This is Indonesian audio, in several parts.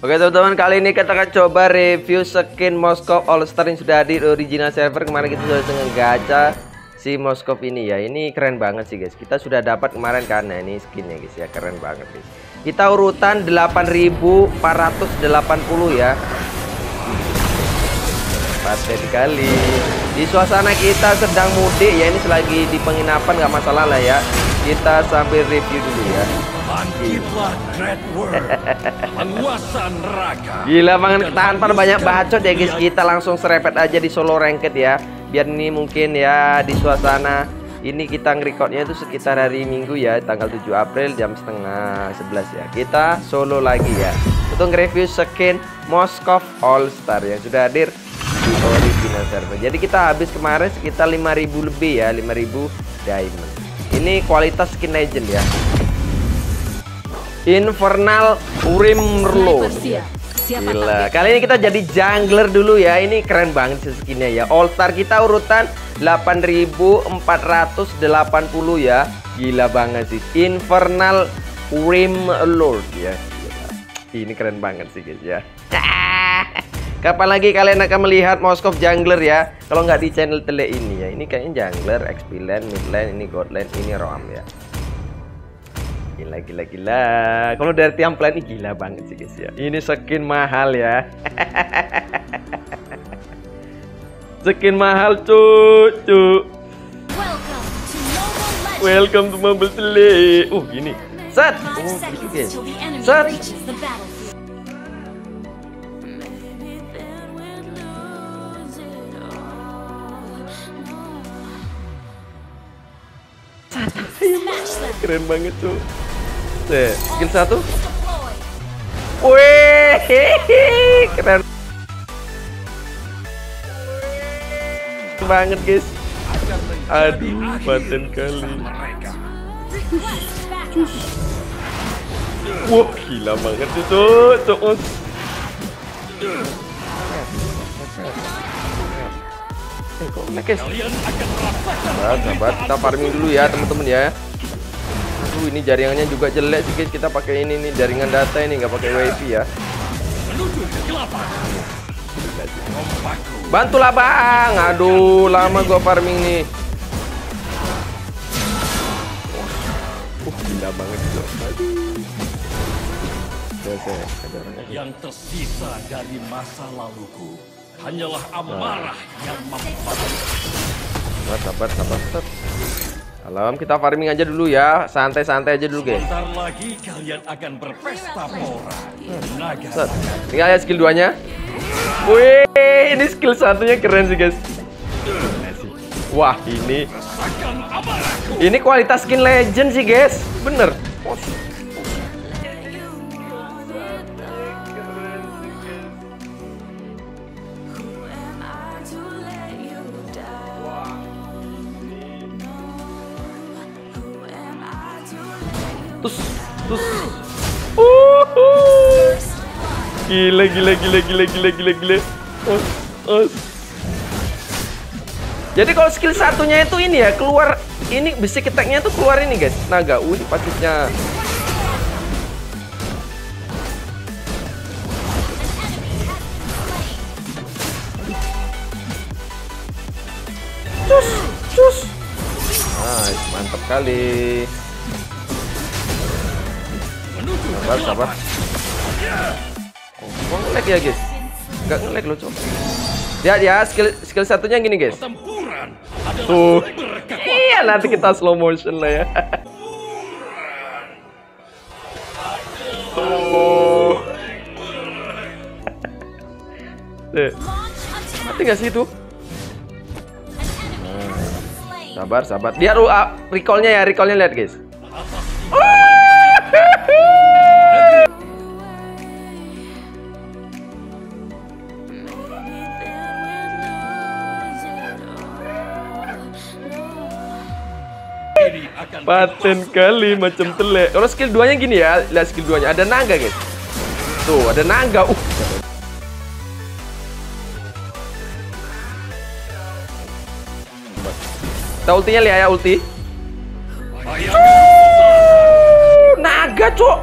Oke teman-teman kali ini kita akan coba review skin Moskov All Star yang sudah hadir original server. Kemarin kita sudah dengan gacha si Moskov ini ya. Ini keren banget sih guys. Kita sudah dapat kemarin karena ini skinnya guys ya. Keren banget guys. Kita urutan 8480 ya Pasti kali di suasana kita sedang mudik ya ini selagi di penginapan nggak masalah lah ya. Kita sambil review dulu ya. Bangkitlah Dread World. Penguasa neraka. Gila banget pada banyak bacot ya guys. Kita langsung serepet aja di solo ranked ya. Biar ini mungkin ya di suasana Ini kita ngerekodnya itu sekitar hari Minggu ya Tanggal 7 April jam setengah 11 ya. Kita solo lagi ya. Untuk nge-review skin Moskov All Star Yang sudah hadir di original server Jadi kita habis kemarin sekitar 5000 lebih ya 5000 diamond Ini kualitas skin legend ya Infernal Urimrlo. Gila. Kali ini kita jadi jungler dulu ya. Ini keren banget sih skinnya ya. All star kita urutan 8480 ya. Gila banget sih. Infernal Urimlord ya. Gila. Ini keren banget sih guys ya. Kapan lagi kalian akan melihat Moskov jungler ya? Kalau nggak di channel tele ini ya. Ini kayaknya jungler, XP lane, mid lane, ini god lane, ini rom ya. Gila gila gila. Kalau dari tiang plan ini gila banget sih guys ya. Ini skin mahal ya. skin mahal cucu. Welcome to Mobile Tele. Uh gini. Set. Oh gitu guys. Set. Keren banget tuh. Tuh, skill satu. Wih, keren banget guys. Aduh, paten kali. Wah, gila banget tuh, tuh, tuh. Eh, kok guys? Sabar, sabar, kita farming dulu ya teman-teman ya. Aduh, ini jaringannya juga jelek sih. Kita pakai ini nih jaringan data ini nggak pakai wifi ya. Bantulah bang. Aduh, lama gua farming nih. Uh, gila banget itu. Yang tersisa dari masa laluku hanyalah amarah yang mempan. Sabar, sabar, sabar, Alam, kita farming aja dulu ya. Santai-santai aja dulu, guys. Sebentar lagi kalian akan berpesta pora. Naga. Set. Tinggal ya skill 2-nya. Wih, ini skill satunya keren sih, guys. Wah, ini ini kualitas skin legend sih, guys. Bener. Terus, terus. Uhuh. Gila, gila, gila, gila, gila, gila, gila. Oh, oh. Jadi kalau skill satunya itu ini ya keluar ini besi keteknya itu keluar ini guys naga. Uh, ini pasifnya. Cus, cus. Nice, mantap kali. Sabar, sabar. Oh, gua ngelag ya guys. Enggak ngelag loh coba. Ya ya skill skill satunya gini guys. Tuh. Iya nanti kita slow motion lah ya. Tuh. Mati gak sih itu? Sabar, sabar. Dia uh, recallnya ya, recallnya lihat guys. Paten kali macam telek. Kalau skill 2-nya gini ya, lihat skill 2-nya ada naga, guys. Tuh, ada naga. Uh. Kita ultinya lihat ya ulti. Uh, naga, cok.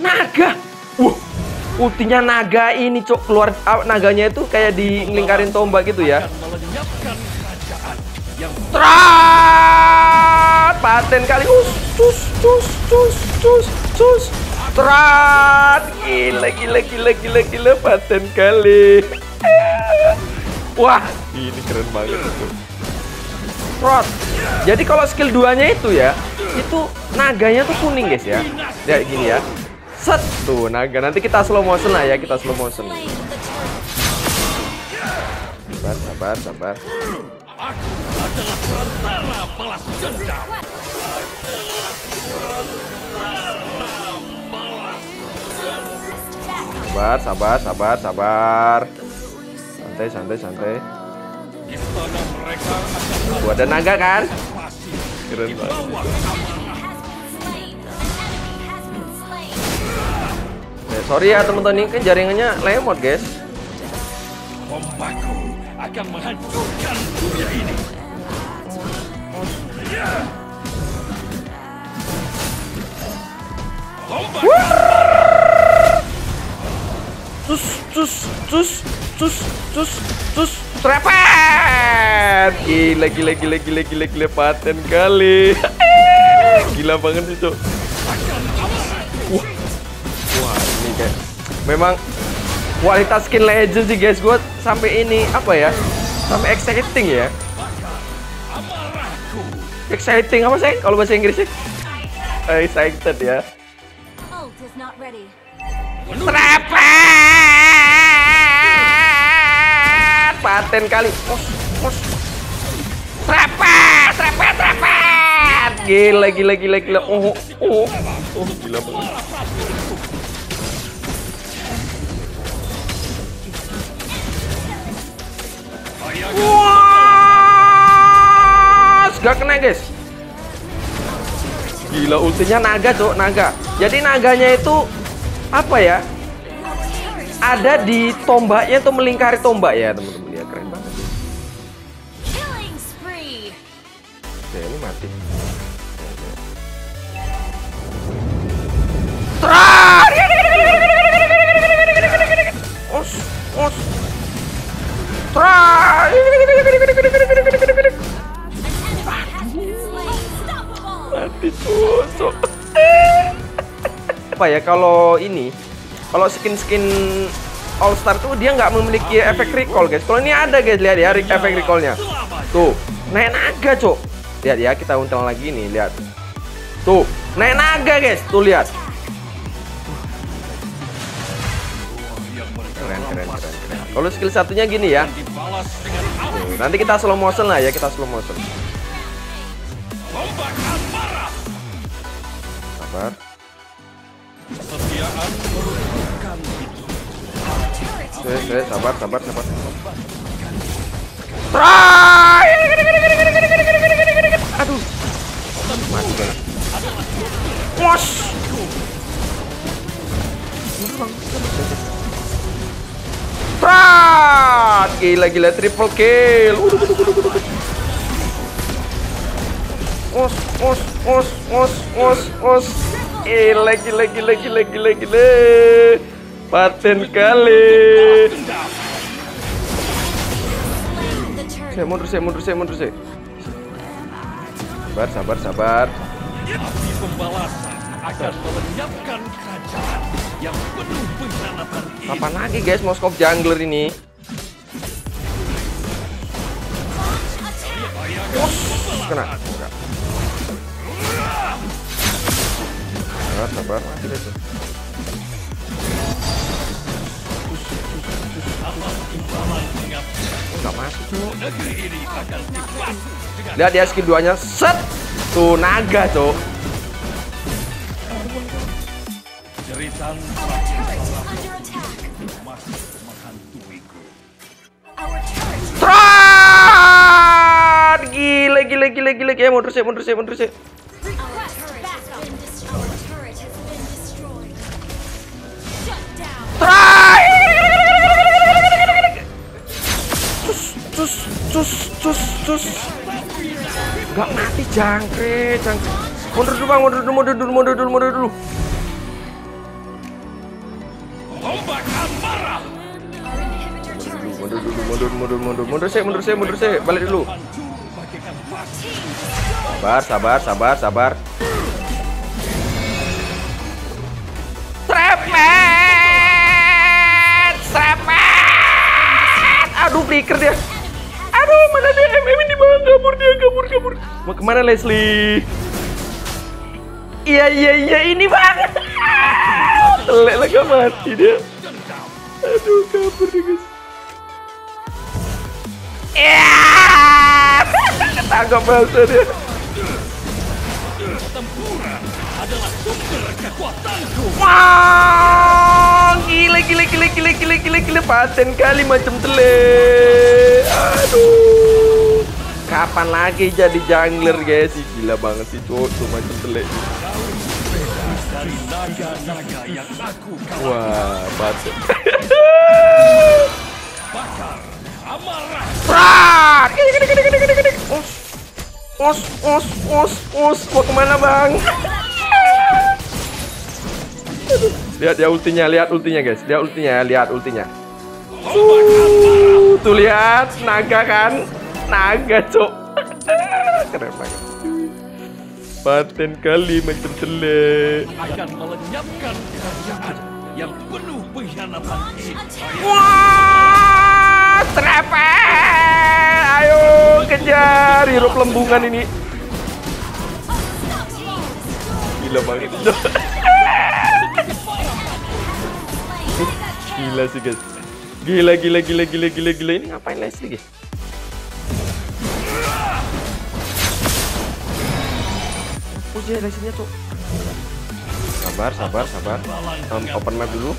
Naga. Wah. Ultinya naga ini, cok. Keluar ah, naganya itu kayak di ngelingkarin tombak gitu ya. Trat! Paten kali. Us cus cus cus cus cus Trat! Gila gila gila gila gila paten kali. Wah. Ini keren banget itu Trat! Jadi kalau skill 2 nya itu ya itu naganya tuh kuning guys ya. Ya gini ya set tuh naga nanti kita slow motion lah ya kita slow motion sabar sabar sabar. Sabar, sabar, sabar, sabar. Santai, santai, santai. Gua ada naga kan? Keren banget. Sorry ya teman-teman ini kan jaringannya lemot guys. Ombakku akan menghancurkan dunia ini. Cus, cus, cus, cus, cus, trepet. Gila, gila, gila, gila, gila, gila, paten kali. gila banget sih cok. Kayak memang kualitas skin legend sih guys. Gue sampai ini apa ya? Sampai exciting ya. Exciting apa sih kalau bahasa Inggrisnya? Eh, Excited ya. Trepet! Paten kali. Os, os. Trepet, trepet, trepet. Gila, gila, gila, gila. Oh, oh, oh, gila banget. Wah, gak kena guys. Gila ultinya naga cok, naga. Jadi naganya itu apa ya? Ada di tombaknya tuh melingkari tombak ya teman-teman ya keren banget. Oke ini mati. Apa ya kalau ini kalau skin-skin All Star tuh dia nggak memiliki efek recall guys. Kalau ini ada guys lihat ya efek recallnya. Tuh naik naga cok. Lihat ya kita untang lagi nih lihat. Tuh naik naga guys. Tuh lihat. Kalau skill satunya gini ya. Tuh, nanti kita slow motion lah ya kita slow motion. Sabar. Oke, oke, sabar, sabar, sabar. Try! Aduh. Mati guys. Wos. Trat! Gila gila triple kill. Os os os os os os. Gila gila gila gila gila gila. Paten kali. Saya mundur, saya mundur, saya mundur, saya. Sabar, sabar, sabar. Pembalasan akan melenyapkan kerajaan yang penuh. Kapan lagi guys Moskov jungler ini? Kena. Sabar, sabar. Mati masuk. Cuk. Ini akan dibuat dengan Lihat ya skill 2 nya set. Tuh naga, Cok. Attack. masih menghantuiku. Try! gila gila gila gila mundur sih mundur sih mundur sih. Try! Cus, cus, cus, cus, cus. Gak mati jangkrik, jangkrik. Mundur dulu bang, mundur dulu, mundur dulu, mundur dulu, mundur dulu. Mundur, mundur, mundur, sih, mundur sih, mundur sih. Balik dulu. Sabar, sabar, sabar, sabar. Trepet! Trepet! Aduh, flicker dia. Aduh, mana dia? MM ini bang, kabur dia, kabur, kabur. Mau ke mana Leslie? Iya, iya, iya, ini bang. Telek lagi mati dia. Aduh, kabur dia guys. Ketangkap bahasa dia. Adalah sumber kekuatanku. Wah, gila gila gila gila gila gila gila paten kali macam tele. Aduh. Kapan lagi jadi jungler guys? Gila banget sih cowok tuh macam tele. Wah, paten. Bakar amarah. Prat! Gini gini gini gini gini gini. Us. Us us us us mau ke mana bang? Lihat ya ultinya, lihat ultinya guys, lihat ultinya, lihat ultinya. Uh, tuh lihat naga kan, naga cok. Keren banget. Paten kali macam tele. akan melenyapkan kerajaan yang penuh pengkhianatan ini. Wah, trepet! Kejar hirup lembungan ini. Gila banget. gila sih guys. Gila gila gila gila gila gila ini ngapain Leslie guys? Oh dia Leslie-nya tuh. Sabar sabar sabar. Um, open map dulu.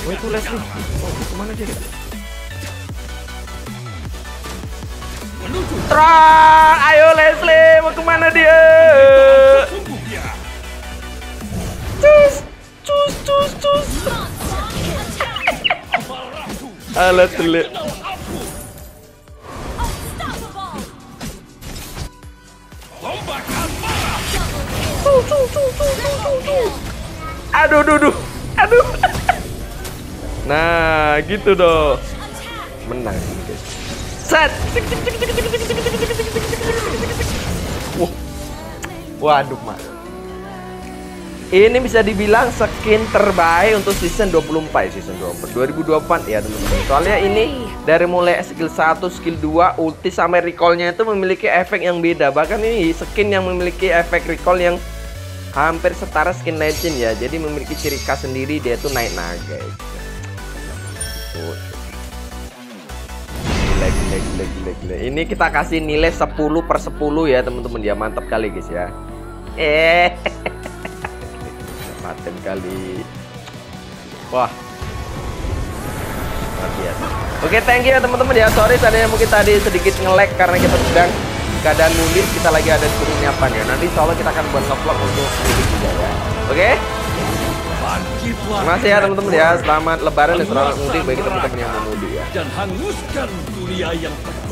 Oh itu Leslie. Oh ke mana dia? Tron, ayo Leslie, mau ke mana dia? Cus, cus, cus, cus. Alat telik. Aduh, aduh, aduh, aduh. Nah, gitu dong. Menang guys. Set. Wah. Waduh, Mas. Ini bisa dibilang skin terbaik untuk season 24 ya, season 24 2024 ya teman-teman. Soalnya ini dari mulai skill 1, skill 2, ulti sampai recallnya itu memiliki efek yang beda. Bahkan ini skin yang memiliki efek recall yang hampir setara skin legend ya. Jadi memiliki ciri khas sendiri dia itu naik naga. ya. Gila, gila, gila, gila. Ini kita kasih nilai 10 per 10 ya teman-teman ya. Mantap kali guys ya. Eh. Paten kali. Wah. Luar biasa. Oke, thank you ya teman-teman ya. Sorry tadi mungkin tadi sedikit nge-lag karena kita sedang keadaan nulis kita lagi ada di penginapan ya. Nanti insya Allah kita akan buat vlog untuk ini juga ya. Oke? Terima kasih ya teman-teman ya. Selamat lebaran dan selamat mudik bagi teman-teman yang mau mudik ya. dan hanguskan dunia yang terkutuk ini.